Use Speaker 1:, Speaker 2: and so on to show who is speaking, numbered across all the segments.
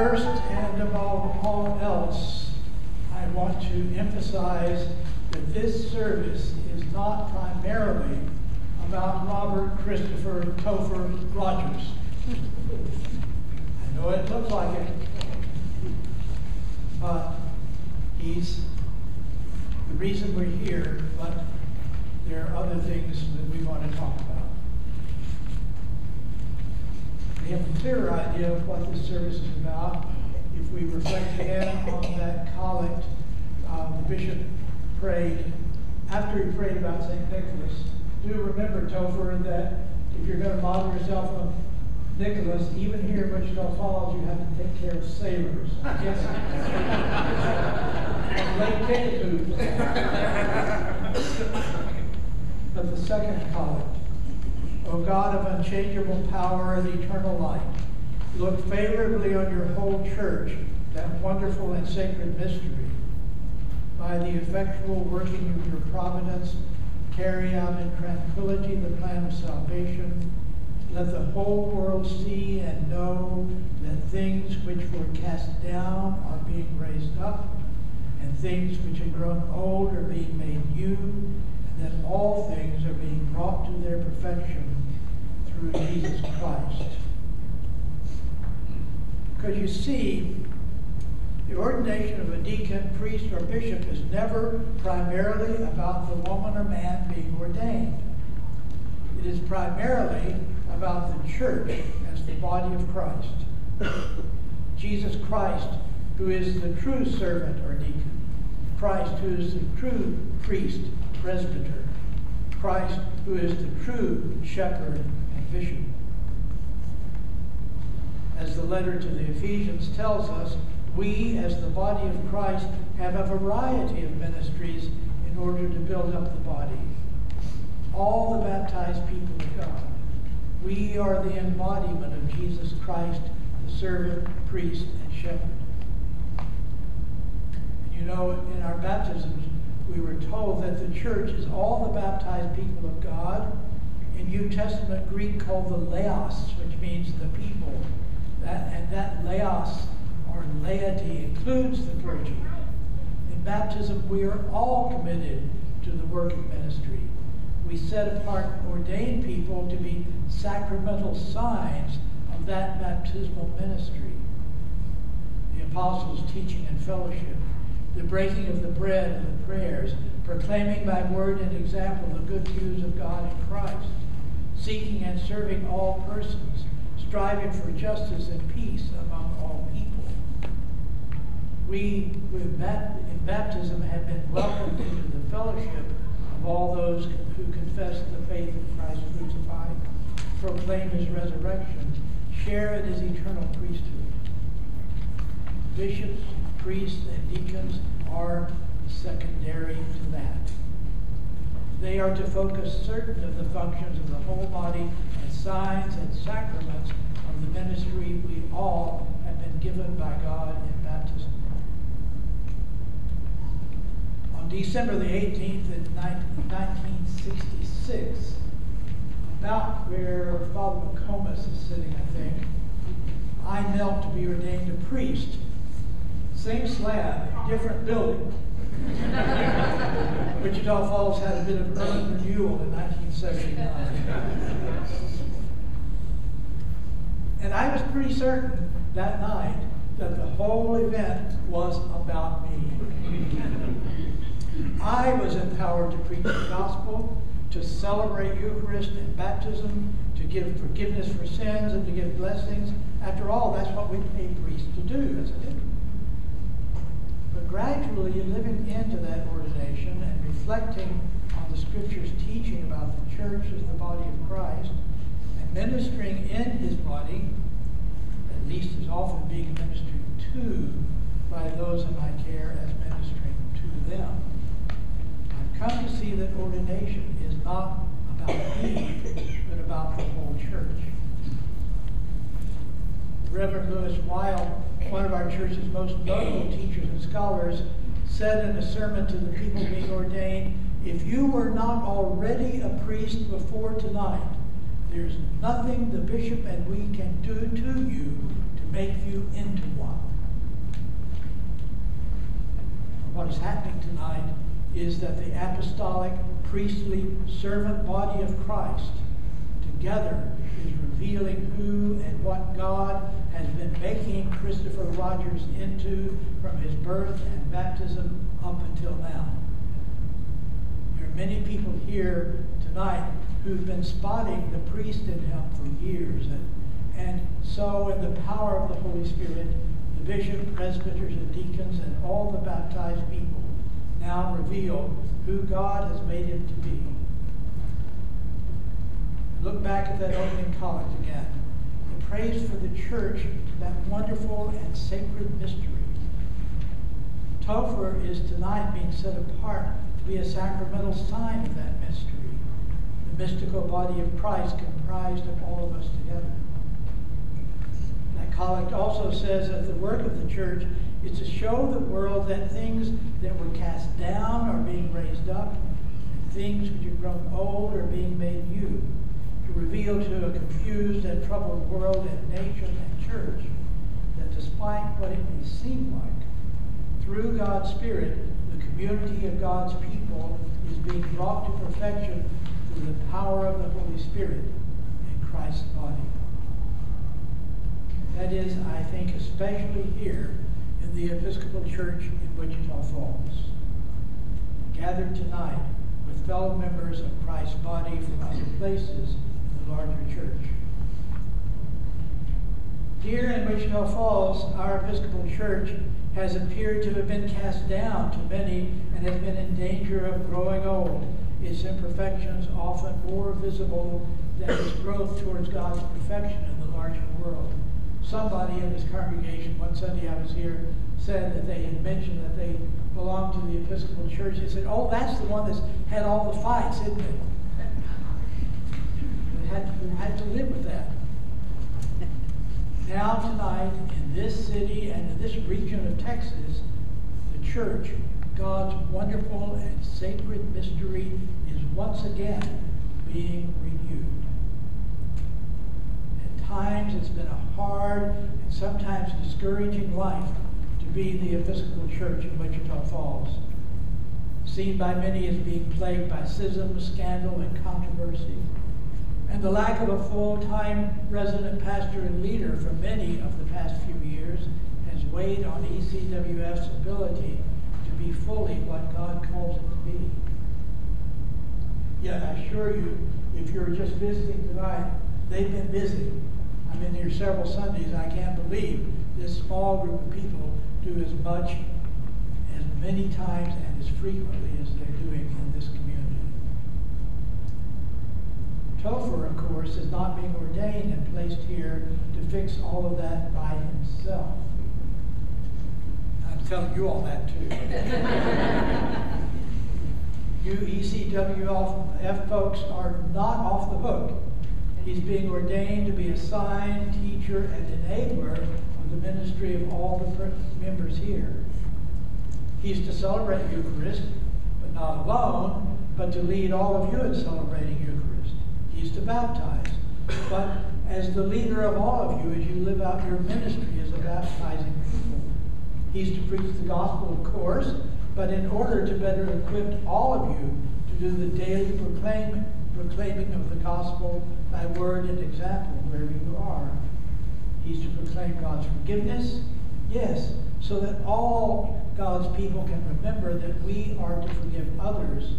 Speaker 1: First and above all else, I want to emphasize that this service is not primarily about Robert Christopher Topher Rodgers. I know it looks like it, but he's the reason we're here, but there are other things that we want to talk about. We have a clearer idea of what this service is about if we reflect again on that collect uh, the bishop prayed, after he prayed about St. Nicholas. Do remember, Topher, that if you're going to model yourself on Nicholas, even here in Wichita Falls, you have to take care of sailors. Yes. Lake but the second collect. O God of unchangeable power and eternal light, look favorably on your whole church, that wonderful and sacred mystery. By the effectual working of your providence, carry out in tranquility the plan of salvation. Let the whole world see and know that things which were cast down are being raised up, and things which had grown old are being made new, and that all things are being brought to their perfection through Jesus Christ. Because you see, the ordination of a deacon, priest, or bishop is never primarily about the woman or man being ordained. It is primarily about the church as the body of Christ. Jesus Christ, who is the true servant or deacon. Christ, who is the true priest, presbyter. Christ, who is the true shepherd bishop. As the letter to the Ephesians tells us, we, as the body of Christ, have a variety of ministries in order to build up the body. All the baptized people of God. We are the embodiment of Jesus Christ, the servant, priest, and shepherd. You know, in our baptisms, we were told that the church is all the baptized people of God in New Testament Greek called the laos, which means the people. That, and that laos, or laity, includes the clergy. In baptism, we are all committed to the work of ministry. We set apart ordained people to be sacramental signs of that baptismal ministry. The apostles' teaching and fellowship, the breaking of the bread and the prayers, proclaiming by word and example the good news of God in Christ seeking and serving all persons, striving for justice and peace among all people. We, in baptism, have been welcomed into the fellowship of all those who confess the faith of Christ crucified, proclaim his resurrection, share in his eternal priesthood. Bishops, priests, and deacons are secondary to that. They are to focus certain of the functions of the whole body and signs and sacraments of the ministry we all have been given by God in baptism. On December the 18th in 1966, about where Father McComas is sitting, I think, I knelt to be ordained a priest. Same slab, different building. Wichita Falls had a bit of urban renewal in 1979. and I was pretty certain that night that the whole event was about me. I was empowered to preach the gospel, to celebrate Eucharist and baptism, to give forgiveness for sins, and to give blessings. After all, that's what we pay priests to do, isn't it? Gradually living into that ordination and reflecting on the scripture's teaching about the church as the body of Christ and ministering in his body, at least as often being ministered to by those in my care as ministering to them. I've come to see that ordination is not about me, but about the whole church. Reverend Louis Weil one of our church's most notable teachers and scholars, said in a sermon to the people being ordained, if you were not already a priest before tonight, there's nothing the bishop and we can do to you to make you into one. What is happening tonight is that the apostolic, priestly, servant body of Christ together is revealing who and what God has been making Christopher Rodgers into from his birth and baptism up until now. There are many people here tonight who've been spotting the priest in him for years. And, and so, in the power of the Holy Spirit, the bishop, presbyters, and deacons, and all the baptized people now reveal who God has made him to be. Look back at that opening collect again. It prays for the church that wonderful and sacred mystery. Topher is tonight being set apart to be a sacramental sign of that mystery, the mystical body of Christ comprised of all of us together. That collect also says that the work of the church is to show the world that things that were cast down are being raised up, and things which have grown old are being made new, to reveal to a confused and troubled world and nation and church that despite what it may seem like, through God's Spirit, the community of God's people is being brought to perfection through the power of the Holy Spirit in Christ's body. That is, I think, especially here in the Episcopal Church in Wichita Falls. Gathered tonight with fellow members of Christ's body from other places larger church. Here in Wichita Falls, our Episcopal Church has appeared to have been cast down to many and has been in danger of growing old, its imperfections often more visible than its growth towards God's perfection in the larger world. Somebody in this congregation, one Sunday I was here, said that they had mentioned that they belonged to the Episcopal Church. They said, oh, that's the one that's had all the fights, isn't it? Had, we had to live with that. Now, tonight, in this city and in this region of Texas, the church, God's wonderful and sacred mystery, is once again being renewed. At times, it's been a hard and sometimes discouraging life to be the Episcopal Church in Wichita Falls. Seen by many as being plagued by schism, scandal, and controversy and the lack of a full-time resident pastor and leader for many of the past few years has weighed on ECWF's ability to be fully what God calls it to be. Yet I assure you, if you're just visiting tonight, they've been busy. I've been here several Sundays. I can't believe this small group of people do as much, as many times, and as frequently as they're doing in this community. Topher, of course, is not being ordained and placed here to fix all of that by himself. I'm telling you all that too. you ECWF folks are not off the hook. He's being ordained to be a sign, teacher, and enabler of the ministry of all the members here. He's to celebrate Eucharist, but not alone, but to lead all of you in celebrating Eucharist. He's to baptize. But as the leader of all of you, as you live out your ministry as a baptizing people, he's to preach the gospel, of course, but in order to better equip all of you to do the daily proclaim, proclaiming of the gospel by word and example wherever you are. He's to proclaim God's forgiveness, yes, so that all God's people can remember that we are to forgive others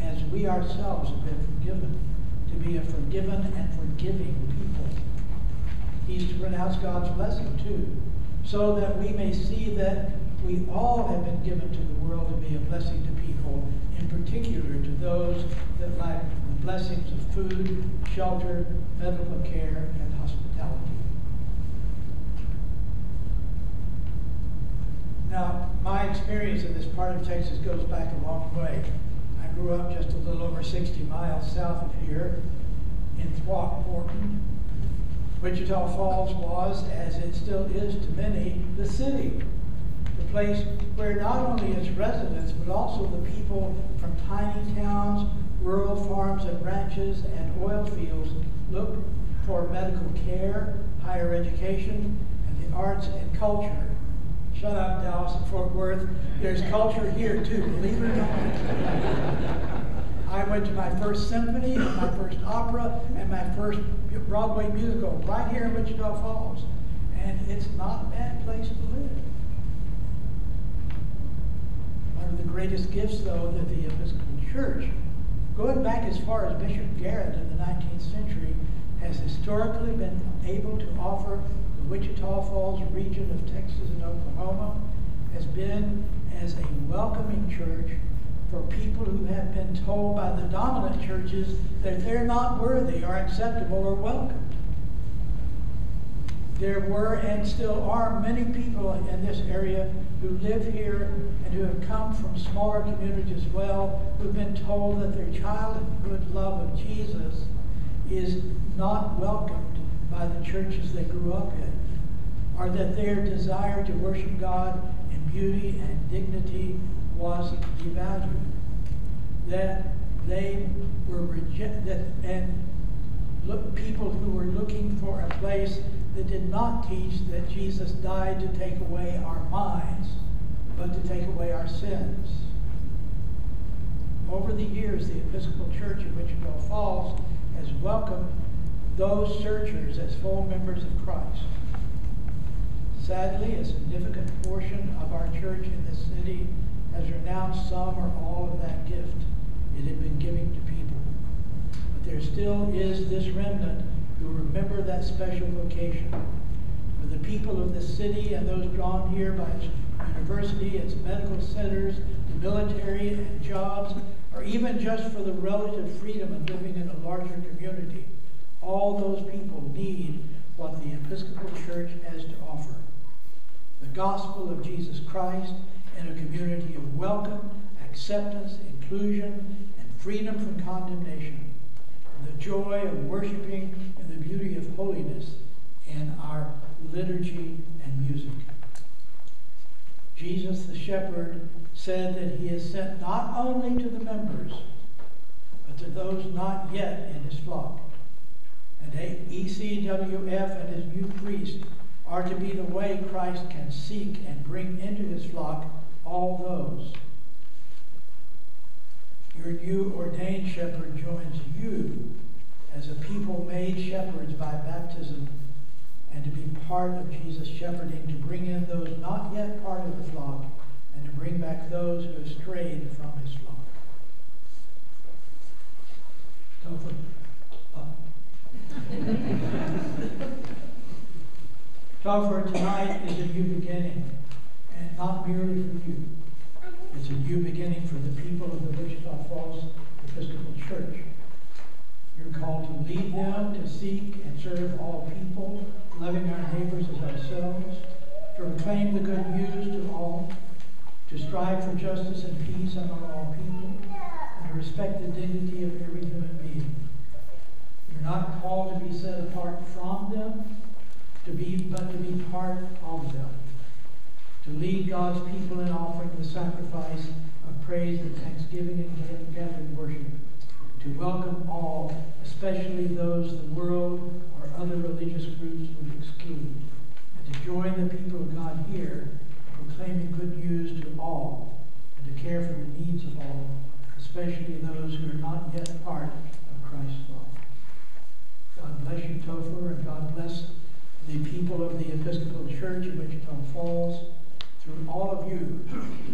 Speaker 1: as we ourselves have been forgiven to be a forgiven and forgiving people. He's to pronounce God's blessing too, so that we may see that we all have been given to the world to be a blessing to people, in particular to those that lack the blessings of food, shelter, medical care, and hospitality. Now, my experience in this part of Texas goes back a long way grew up just a little over 60 miles south of here in Throckmorton. Wichita Falls was, as it still is to many, the city. The place where not only its residents, but also the people from tiny towns, rural farms and ranches, and oil fields looked for medical care, higher education, and the arts, and culture. Shut up, Dallas and Fort Worth. There's culture here too, believe it or not. I went to my first symphony, my first opera, and my first Broadway musical right here in Wichita Falls. And it's not a bad place to live. One of the greatest gifts, though, that the Episcopal Church, going back as far as Bishop Garrett in the 19th century, has historically been able to offer Wichita Falls region of Texas and Oklahoma, has been as a welcoming church for people who have been told by the dominant churches that they're not worthy or acceptable or welcomed. There were and still are many people in this area who live here and who have come from smaller communities as well, who've been told that their childhood love of Jesus is not welcomed by the churches they grew up in, or that their desire to worship God in beauty and dignity was devalued. That they were rejected, and look, people who were looking for a place that did not teach that Jesus died to take away our minds, but to take away our sins. Over the years, the Episcopal Church of Wichita Falls has welcomed those searchers as full members of Christ. Sadly, a significant portion of our church in this city has renounced some or all of that gift it had been giving to people. But there still is this remnant who remember that special vocation. For the people of the city and those drawn here by its university, its medical centers, the military, and jobs, or even just for the relative freedom of living in a larger community, all those people need what the Episcopal Church has to offer. The gospel of Jesus Christ and a community of welcome, acceptance, inclusion, and freedom from condemnation. The joy of worshiping and the beauty of holiness in our liturgy and music. Jesus the shepherd said that he is sent not only to the members, but to those not yet in his flock. And ECWF and his new priest are to be the way Christ can seek and bring into his flock all those. Your new ordained shepherd joins you as a people made shepherds by baptism and to be part of Jesus' shepherding, to bring in those not yet part of the flock, and to bring back those who have strayed from his flock. Topher, Topher, tonight is a new beginning, and not merely for you. It's a new beginning for the people of the Wichita Falls Episcopal Church. You're called to lead them, to seek and serve all people, loving our neighbors as ourselves, to proclaim the good news to all, to strive for justice and peace among all people, and to respect the dignity of every human being. Not called to be set apart from them, to be but to be part of them. To lead God's people in offering the sacrifice of praise and thanksgiving and gathering worship. To welcome all, especially those the world or other religious groups would exclude And to join the people of God here proclaiming good news to all and to care for the needs of all, especially those who are not yet part of Christ's love. God bless you, Topher, and God bless the people of the Episcopal Church in Wichita Falls. Through all of you,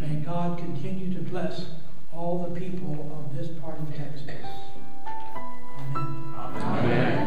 Speaker 1: may God continue to bless all the people of this part of Texas. Amen. Amen. Amen.